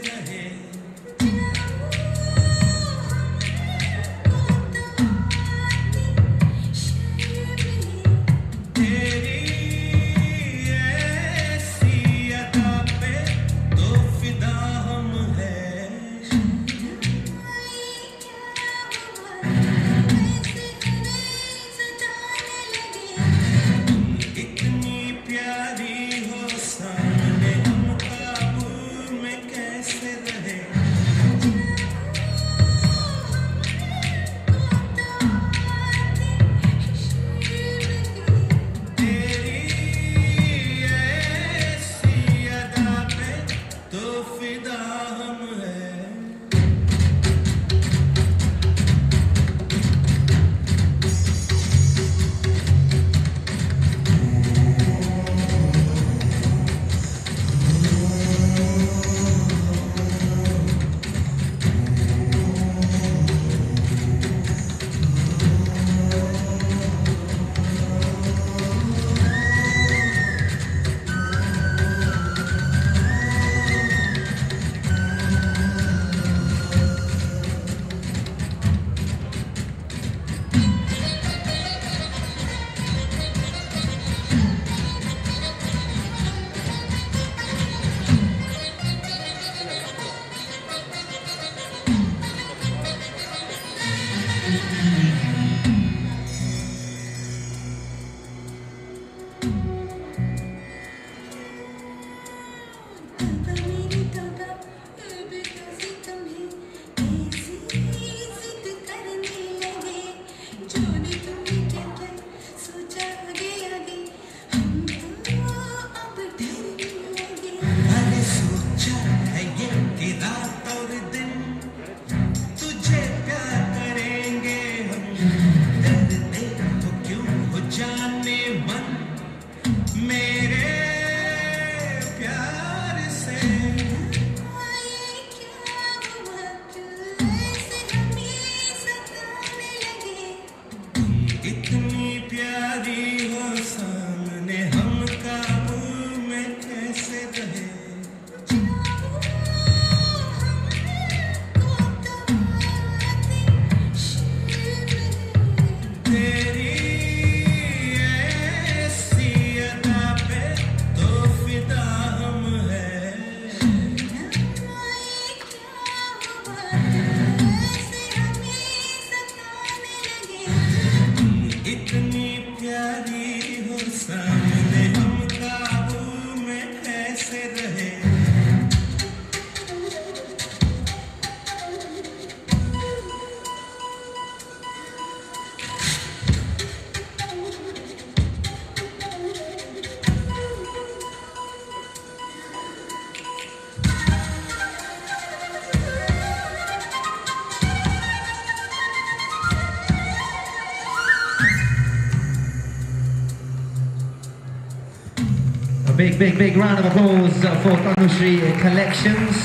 the head. made Big, big, big round of applause for Tanushree Collections.